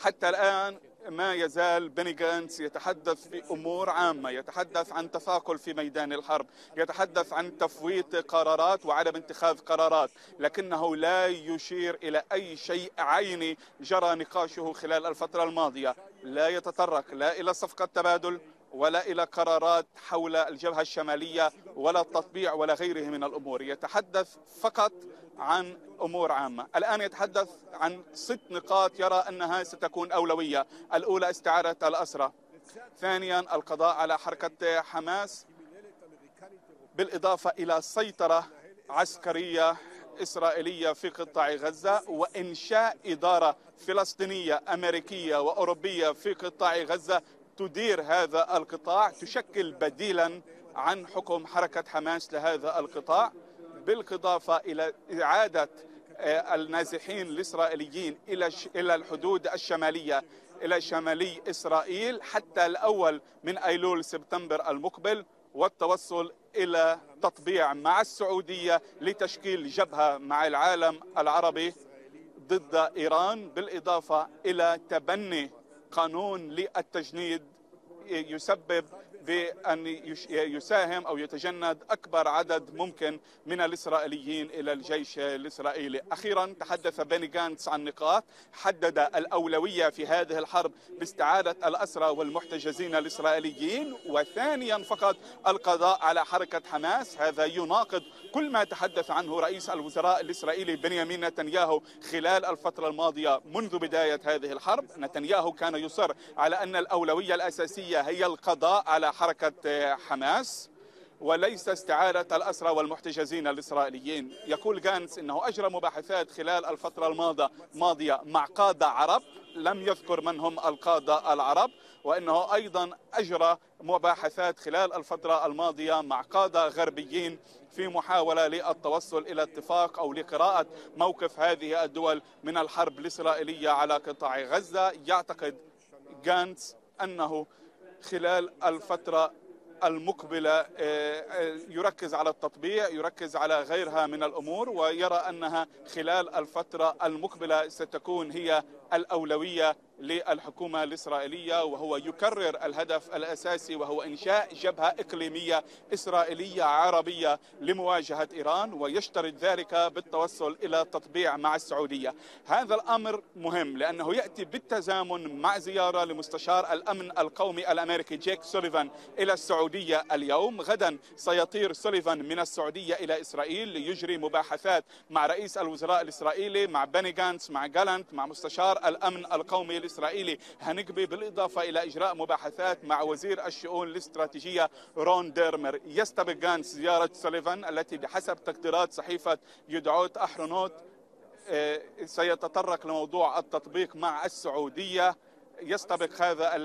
حتى الآن ما يزال بني جانتس يتحدث في أمور عامة، يتحدث عن تثاقل في ميدان الحرب، يتحدث عن تفويت قرارات وعدم اتخاذ قرارات، لكنه لا يشير إلى أي شيء عيني جرى نقاشه خلال الفترة الماضية، لا يتطرق لا إلى صفقة تبادل ولا إلى قرارات حول الجبهة الشمالية ولا التطبيع ولا غيره من الأمور، يتحدث فقط عن أمور عامة، الآن يتحدث عن ست نقاط يرى أنها ستكون أولوية، الأولى استعاده الاسرى. ثانيا القضاء على حركة حماس بالإضافة إلى سيطرة عسكرية إسرائيلية في قطاع غزة وإنشاء إدارة فلسطينية أمريكية وأوروبية في قطاع غزة تدير هذا القطاع تشكل بديلا عن حكم حركة حماس لهذا القطاع بالإضافة إلى إعادة النازحين الإسرائيليين إلى إلى الحدود الشمالية إلى شمالي إسرائيل حتى الأول من أيلول سبتمبر المقبل والتوصل إلى تطبيع مع السعودية لتشكيل جبهة مع العالم العربي ضد إيران بالإضافة إلى تبني قانون للتجنيد يسبب بأن يساهم أو يتجند أكبر عدد ممكن من الإسرائيليين إلى الجيش الإسرائيلي. أخيرا تحدث بني جانتس عن نقاط. حدد الأولوية في هذه الحرب باستعادة الأسرى والمحتجزين الإسرائيليين. وثانيا فقط القضاء على حركة حماس. هذا يناقض كل ما تحدث عنه رئيس الوزراء الإسرائيلي بنيامين نتنياهو خلال الفترة الماضية. منذ بداية هذه الحرب نتنياهو كان يصر على أن الأولوية الأساسية هي القضاء على حركة حماس وليس استعادة الأسرى والمحتجزين الإسرائيليين. يقول جانس أنه أجرى مباحثات خلال الفترة الماضية ماضية مع قادة عرب لم يذكر من هم القادة العرب وأنه أيضا أجرى مباحثات خلال الفترة الماضية مع قادة غربيين في محاولة للتوصل إلى اتفاق أو لقراءة موقف هذه الدول من الحرب الإسرائيلية على قطاع غزة. يعتقد جانتس أنه خلال الفترة المقبلة يركز على التطبيع يركز على غيرها من الأمور ويرى أنها خلال الفترة المقبلة ستكون هي الأولوية للحكومة الإسرائيلية وهو يكرر الهدف الأساسي وهو إنشاء جبهة إقليمية إسرائيلية عربية لمواجهة إيران ويشترط ذلك بالتوصل إلى تطبيع مع السعودية. هذا الأمر مهم لأنه يأتي بالتزامن مع زيارة لمستشار الأمن القومي الأمريكي جيك سوليفان إلى السعودية اليوم. غدا سيطير سوليفان من السعودية إلى إسرائيل ليجري مباحثات مع رئيس الوزراء الإسرائيلي مع بني جانتس مع جالانت مع مستشار الأمن القومي الإسرائيلي. هنغبي بالإضافة إلى إجراء مباحثات مع وزير الشؤون الاستراتيجية رون ديرمر. يستبق جانس زيارة سوليفان التي بحسب تقديرات صحيفة يدعوت أحرنوت سيتطرق لموضوع التطبيق مع السعودية. يستبق هذا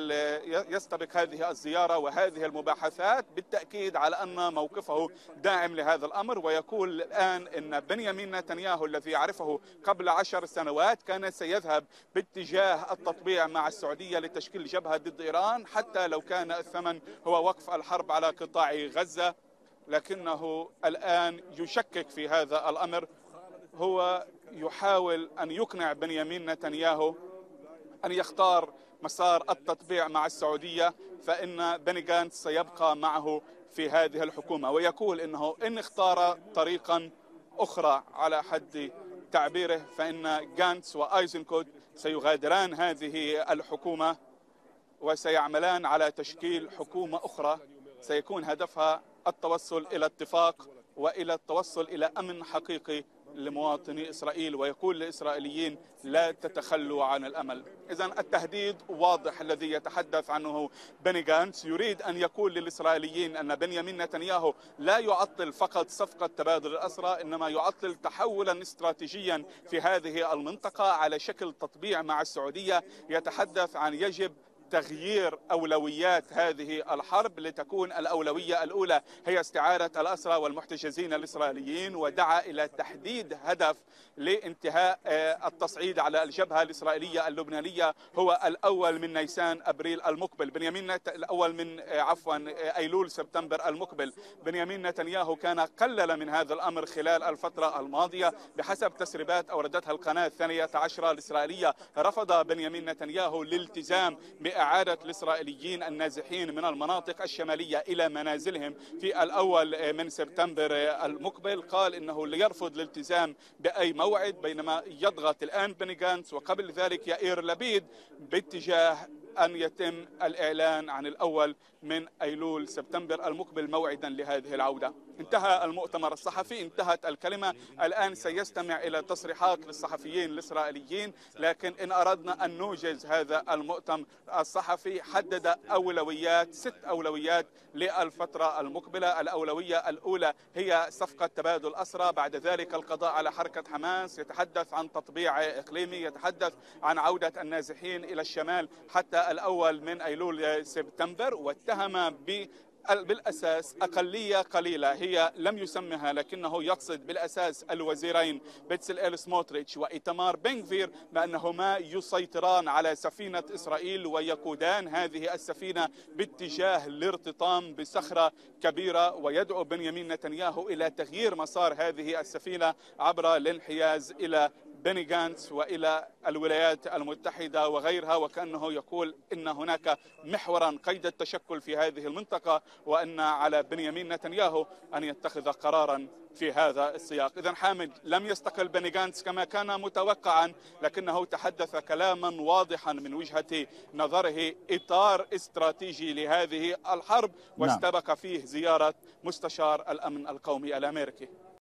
يستبق هذه الزيارة وهذه المباحثات بالتأكيد على أن موقفه داعم لهذا الأمر ويقول الآن أن بنيامين نتنياهو الذي يعرفه قبل عشر سنوات كان سيذهب باتجاه التطبيع مع السعودية لتشكيل جبهة ضد إيران حتى لو كان الثمن هو وقف الحرب على قطاع غزة لكنه الآن يشكك في هذا الأمر. هو يحاول أن يقنع بنيامين نتنياهو أن يختار مسار التطبيع مع السعودية فإن بني جانتس سيبقى معه في هذه الحكومة. ويقول إنه إن اختار طريقا أخرى على حد تعبيره فإن جانتس وآيزنكوت سيغادران هذه الحكومة وسيعملان على تشكيل حكومة أخرى. سيكون هدفها التوصل إلى اتفاق وإلى التوصل إلى أمن حقيقي لمواطني إسرائيل. ويقول للإسرائيليين لا تتخلوا عن الأمل. إذا التهديد واضح الذي يتحدث عنه بني جانتس يريد أن يقول للإسرائيليين أن بنيامين نتنياهو لا يعطل فقط صفقة تبادل الأسرى إنما يعطل تحولا استراتيجيا في هذه المنطقة على شكل تطبيع مع السعودية. يتحدث عن يجب تغيير أولويات هذه الحرب لتكون الأولوية الأولى هي استعادة الأسرى والمحتجزين الإسرائيليين ودعا إلى تحديد هدف لانتهاء التصعيد على الجبهة الإسرائيلية اللبنانية هو الأول من نيسان أبريل المقبل بنيامين. الأول من عفوا أيلول سبتمبر المقبل بنيامين نتنياهو كان قلل من هذا الأمر خلال الفترة الماضية بحسب تسريبات أوردتها القناة الثانية عشرة الإسرائيلية رفض بنيامين نتنياهو الالتزام بإعادة الإسرائيليين النازحين من المناطق الشمالية إلى منازلهم في الأول من سبتمبر المقبل قال إنه ليرفض الالتزام بأي موعد بينما يضغط الآن بني جانتس وقبل ذلك يائير لبيد باتجاه أن يتم الإعلان عن الأول من أيلول سبتمبر المقبل موعدا لهذه العودة. انتهى المؤتمر الصحفي انتهت الكلمة. الآن سيستمع إلى تصريحات للصحفيين الإسرائيليين لكن إن أردنا أن نوجز هذا المؤتمر الصحفي حدد أولويات ست أولويات للفترة المقبلة. الأولوية الأولى هي صفقة تبادل أسرى. بعد ذلك القضاء على حركة حماس يتحدث عن تطبيع إقليمي يتحدث عن عودة النازحين إلى الشمال حتى الأول من أيلول سبتمبر واتهم ب بالأساس أقلية قليلة. هي لم يسمها لكنه يقصد بالأساس الوزيرين بتسل سموتريتش وإيتمار بنغفير بأنهما يسيطران على سفينة إسرائيل ويقودان هذه السفينة باتجاه الارتطام بصخرة كبيرة ويدعو بنيامين نتنياهو إلى تغيير مسار هذه السفينة عبر الانحياز إلى بني جانتس وإلى الولايات المتحدة وغيرها وكأنه يقول إن هناك محورا قيد التشكل في هذه المنطقة وأن على بنيامين نتنياهو أن يتخذ قرارا في هذا السياق. إذا حامد لم يستقل بني جانتس كما كان متوقعا لكنه تحدث كلاما واضحا من وجهة نظره إطار استراتيجي لهذه الحرب واستبق فيه زيارة مستشار الأمن القومي الأمريكي.